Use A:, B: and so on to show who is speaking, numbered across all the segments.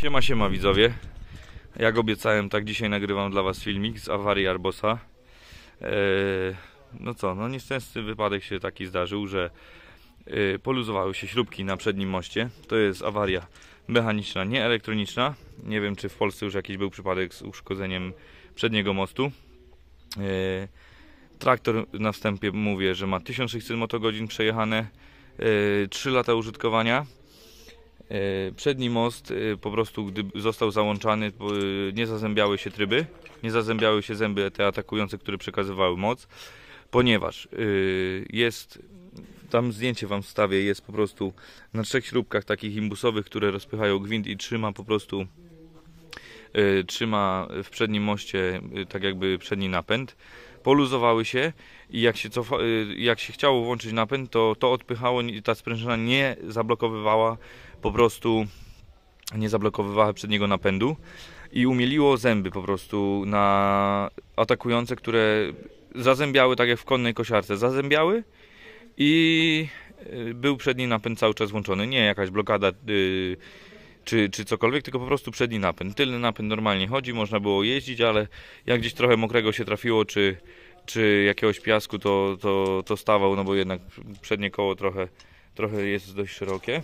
A: Siema, siema widzowie. Jak obiecałem, tak dzisiaj nagrywam dla Was filmik z awarii Arbosa. Eee, no co, no nieszczęsny wypadek się taki zdarzył, że e, poluzowały się śrubki na przednim moście. To jest awaria mechaniczna, nie elektroniczna. Nie wiem, czy w Polsce już jakiś był przypadek z uszkodzeniem przedniego mostu. Eee, traktor na wstępie mówię, że ma 1600 motogodzin przejechane, e, 3 lata użytkowania. E, Przedni most e, po prostu, gdy został załączany, e, nie zazębiały się tryby, nie zazębiały się zęby te atakujące, które przekazywały moc, ponieważ jest, tam zdjęcie Wam wstawię, jest po prostu na trzech śrubkach takich imbusowych, które rozpychają gwint i trzyma po prostu, trzyma w przednim moście tak jakby przedni napęd. Poluzowały się i jak się, cofa, e, jak się chciało włączyć napęd, to to odpychało, ta sprężyna nie zablokowywała po prostu nie zablokowywała przedniego napędu i umieliło zęby po prostu na atakujące, które zazębiały tak jak w konnej kosiarce. Zazębiały i y, był przedni napęd cały czas włączony. Nie jakaś blokada y, czy, czy cokolwiek, tylko po prostu przedni napęd. Tylny napęd normalnie chodzi, można było jeździć, ale jak gdzieś trochę mokrego się trafiło, czy, czy jakiegoś piasku, to, to, to stawał, no bo jednak przednie koło trochę, trochę jest dość szerokie.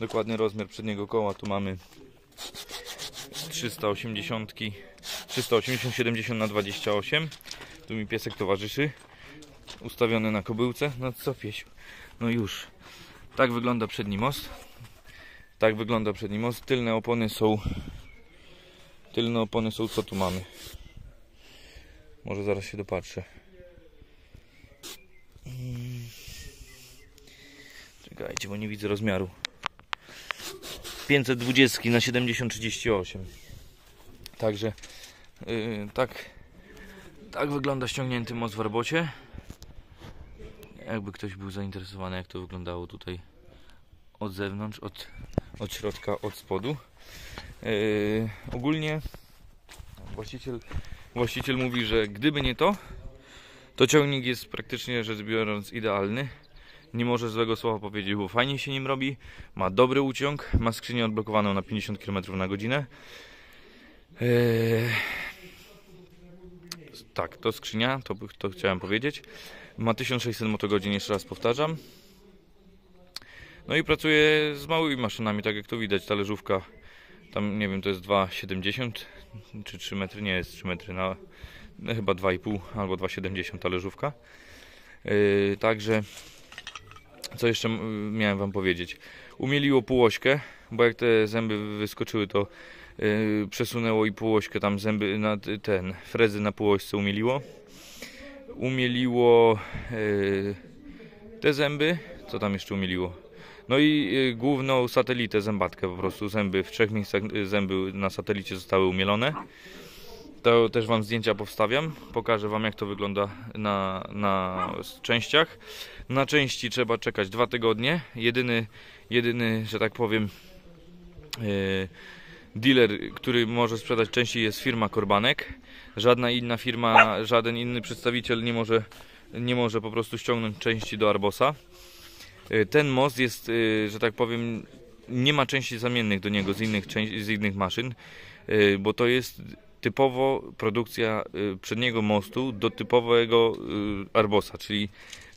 A: Dokładny rozmiar przedniego koła tu mamy 380 380 70 na 28 tu mi piesek towarzyszy ustawiony na kobyłce no co piesiu no już tak wygląda przedni most tak wygląda przedni most tylne opony są tylne opony są co tu mamy może zaraz się dopatrzę Mm. czekajcie bo nie widzę rozmiaru 520 na 7038. Także yy, tak, tak wygląda ściągnięty most w Arbocie. Jakby ktoś był zainteresowany, jak to wyglądało tutaj od zewnątrz, od, od środka, od spodu. Yy, ogólnie właściciel, właściciel mówi, że gdyby nie to, to ciągnik jest praktycznie rzecz biorąc idealny. Nie może złego słowa powiedzieć, bo fajnie się nim robi. Ma dobry uciąg, ma skrzynię odblokowaną na 50 km na godzinę. Eee, Tak, to skrzynia, to, to chciałem powiedzieć. Ma 1600 motogodzin, jeszcze raz powtarzam. No i pracuje z małymi maszynami, tak jak tu widać, talerzówka. Tam nie wiem, to jest 2,70 czy 3 metry, nie jest 3 metry, na, no, chyba 2,5 albo 2,70 talerzówka. Eee, Także co jeszcze miałem wam powiedzieć? Umieliło półośkę, bo jak te zęby wyskoczyły, to yy, przesunęło i półośkę tam zęby na ten frezy na półośce umieliło. Umieliło yy, te zęby, co tam jeszcze umieliło? No i yy, główną satelitę zębatkę po prostu zęby w trzech miejscach yy, zęby na satelicie zostały umielone. To też wam zdjęcia powstawiam. Pokażę wam jak to wygląda na, na częściach. Na części trzeba czekać dwa tygodnie. Jedyny, jedyny że tak powiem, e, dealer, który może sprzedać części jest firma Korbanek. Żadna inna firma, żaden inny przedstawiciel nie może, nie może po prostu ściągnąć części do Arbosa. E, Ten most jest, e, że tak powiem, nie ma części zamiennych do niego z innych, z innych maszyn, e, bo to jest typowo produkcja y, przedniego mostu do typowego y, Arbosa, czyli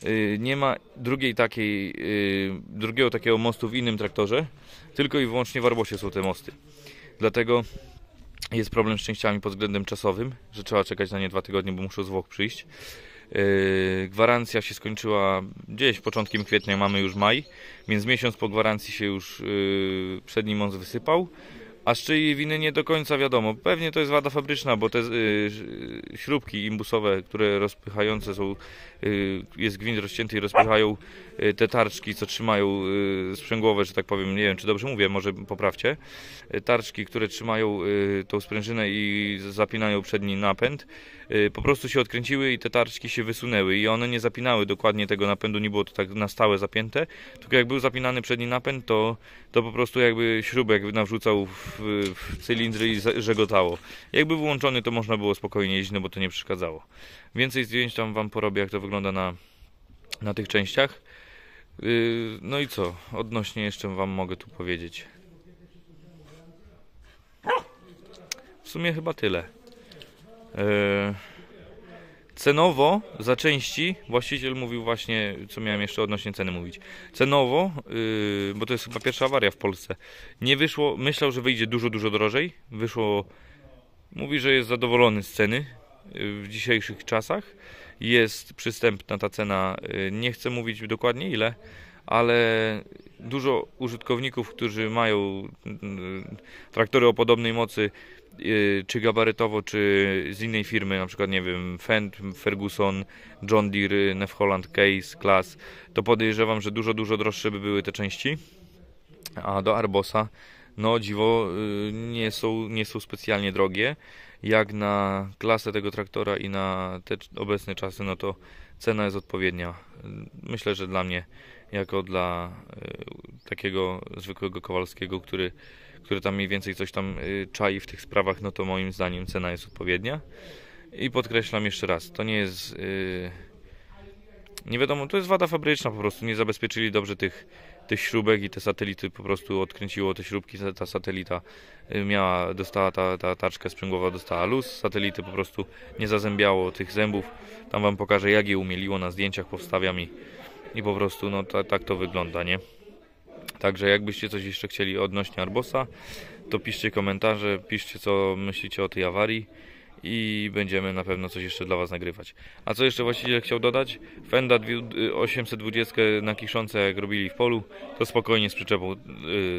A: y, nie ma drugiej takiej, y, drugiego takiego mostu w innym traktorze, tylko i wyłącznie w Arbosie są te mosty. Dlatego jest problem z częściami pod względem czasowym, że trzeba czekać na nie dwa tygodnie, bo muszą zwłok przyjść. Yy, Gwarancja się skończyła gdzieś początkiem kwietnia, mamy już maj, więc miesiąc po gwarancji się już yy, przedni most wysypał. A z czyjej winy nie do końca wiadomo. Pewnie to jest wada fabryczna, bo te y, śrubki imbusowe, które rozpychające są, y, jest gwint rozcięty i rozpychają y, te tarczki, co trzymają y, sprzęgłowe, że tak powiem, nie wiem czy dobrze mówię, może poprawcie. Y, tarczki, które trzymają y, tą sprężynę i zapinają przedni napęd, y, po prostu się odkręciły i te tarczki się wysunęły i one nie zapinały dokładnie tego napędu, nie było to tak na stałe zapięte, tylko jak był zapinany przedni napęd, to, to po prostu jakby śrubek nawrzucał w, w, cylindry i żegotało. Jakby wyłączony, to można było spokojnie jeździć, no bo to nie przeszkadzało. Więcej zdjęć tam Wam porobię, jak to wygląda na, na tych częściach. Y, no i co? Odnośnie jeszcze Wam mogę tu powiedzieć. W sumie chyba tyle. Yy... Cenowo za części właściciel mówił właśnie, co miałem jeszcze odnośnie ceny mówić. Cenowo, yy, bo to jest chyba pierwsza awaria w Polsce, nie wyszło, myślał, że wyjdzie dużo, dużo drożej. Wyszło, mówi, że jest zadowolony z ceny yy, w dzisiejszych czasach. Jest przystępna ta cena, yy, nie chcę mówić dokładnie ile, ale dużo użytkowników, którzy mają yy, traktory o podobnej mocy, yy, czy gabarytowo, czy z innej firmy, na przykład nie wiem, Fendt, Ferguson, John Deere, Neff Holland, Case, Class, to podejrzewam, że dużo, dużo droższe by były te części. A do Arbosa, no dziwo, yy, nie są, nie są specjalnie drogie. Jak na klasę tego traktora i na te obecne czasy, no to cena jest odpowiednia. Myślę, że dla mnie, jako dla y, takiego zwykłego Kowalskiego, który, który tam mniej więcej coś tam y, czai w tych sprawach, no to moim zdaniem cena jest odpowiednia. I podkreślam jeszcze raz, to nie jest. y, nie wiadomo, to jest wada fabryczna po prostu. Nie zabezpieczyli dobrze tych, tych śrubek i te satelity po prostu odkręciło te śrubki. Ta- Ta satelita miała, dostała ta, ta taczka sprzęgłowa, dostała luz. Satelity po prostu nie zazębiało tych zębów. Tam wam pokażę, jak je umieliło na zdjęciach, powstawiam i, i po prostu no ta, tak to wygląda, nie? Także jakbyście coś jeszcze chcieli odnośnie Arbosa, to piszcie komentarze, piszcie co myślicie o tej awarii i będziemy na pewno coś jeszcze dla Was nagrywać. A co jeszcze właściciel chciał dodać? Fenda dwi- 820 na kiszące jak robili w polu, to spokojnie z przyczepą y,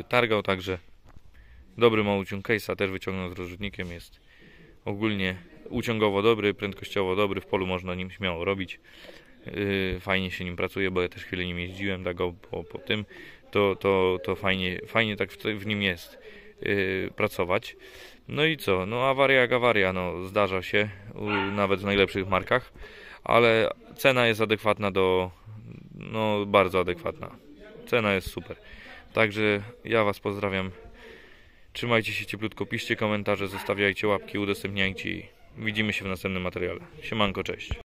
A: targał, także dobry ma uciąg case'a, też wyciągnął z rozrzutnikiem, jest ogólnie uciągowo dobry, prędkościowo dobry, w polu można nim śmiało robić. Yy, fajnie się nim pracuje, bo ja też chwilę nim jeździłem, tak po, po tym, to, to, to fajnie, fajnie tak w, w nim jest yy, pracować. No i co, no awaria jak awaria, no zdarza się, u, nawet w najlepszych markach, ale cena jest adekwatna do, no bardzo adekwatna. Cena jest super. Także ja Was pozdrawiam. Trzymajcie się cieplutko, piszcie komentarze, zostawiajcie łapki, udostępniajcie i widzimy się w następnym materiale. Siemanko, cześć.